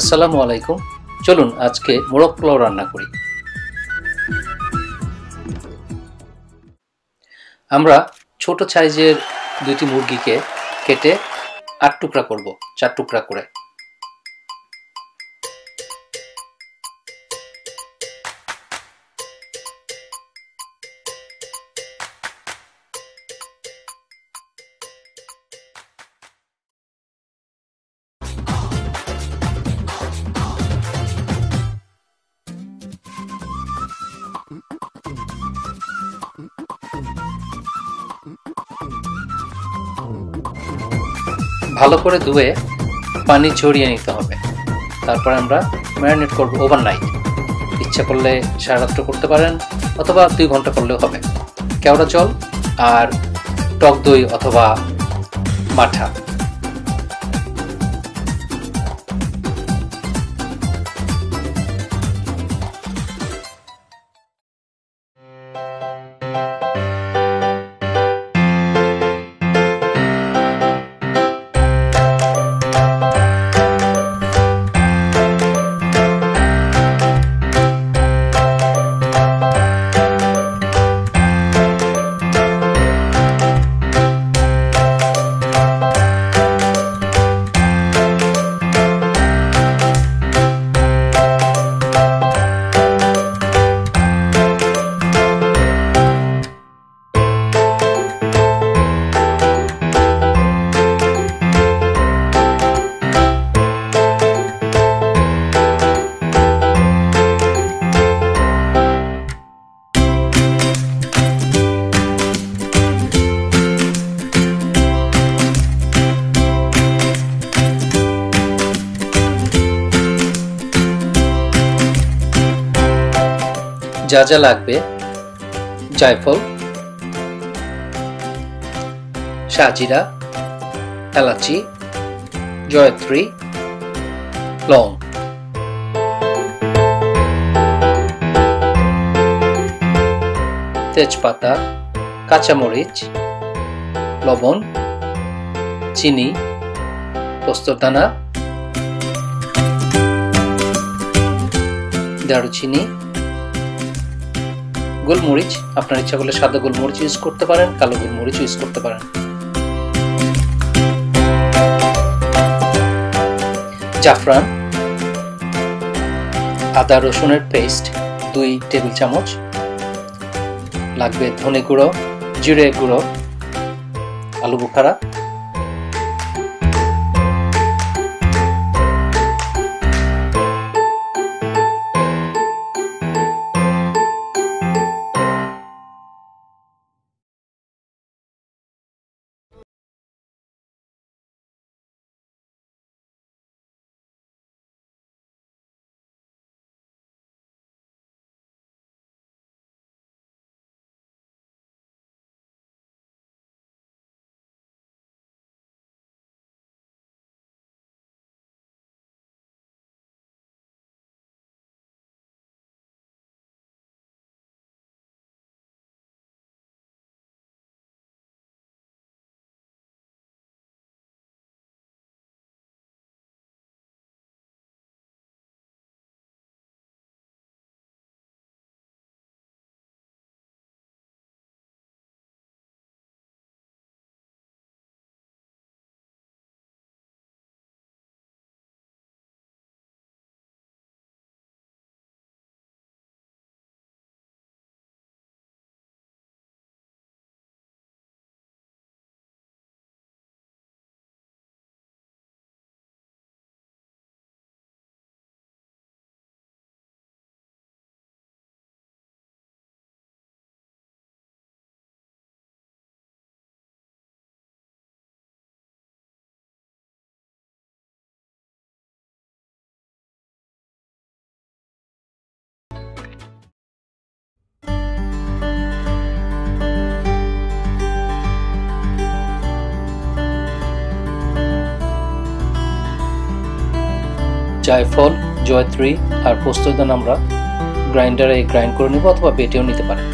আসসালামু আলাইকুম। চলুন আজকে মোরগ পোলাও রান্না করি। আমরা ছোট সাইজের দুটি মুরগিকে কেটে আট টুকরা করব, চার টুকরা করে। ভালো করে ধুয়ে পানি ছড়িয়ে নিতে হবে। তারপর আমরা ম্যারিনেট করব ওভারনাইট ইচ্ছা করলে সারা রাত্র করতে পারেন, অথবা দুই ঘণ্টা করলেও হবে। কেওড়া জল আর টক দই অথবা মাঠা। যা যা লাগবে। জায়ফল শাহজিরা এলাচি জয়ত্রী লং। তেজপাতা কাঁচামরিচ লবণ চিনি পোস্তদানা দারুচিনি গোলমরিচ। আপনার ইচ্ছা করলে সাদা গোলমরিচ ইউজ করতে পারেন, কালো গোলমরিচ ইউজ করতে পারেন। জাফরান, আদা রসুনের পেস্ট দুই টেবিল চামচ। লাগবে ধনে গুঁড়ো, জিরে গুঁড়ো, আলু বুখারা। জায়ফল জয়ত্রী আর পোস্তদান আমরা গ্রাইন্ডারে গ্রাইন্ড করে নেব অথবা বেটেও নিতে পারেন।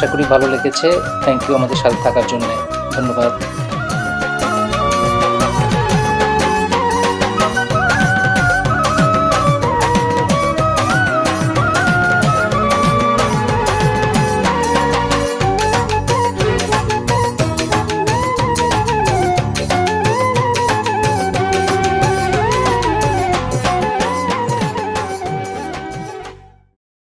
আশা করি ভালো লেগেছে। থ্যাংক ইউ আমাদের সাথে থাকার জন্য। ধন্যবাদ।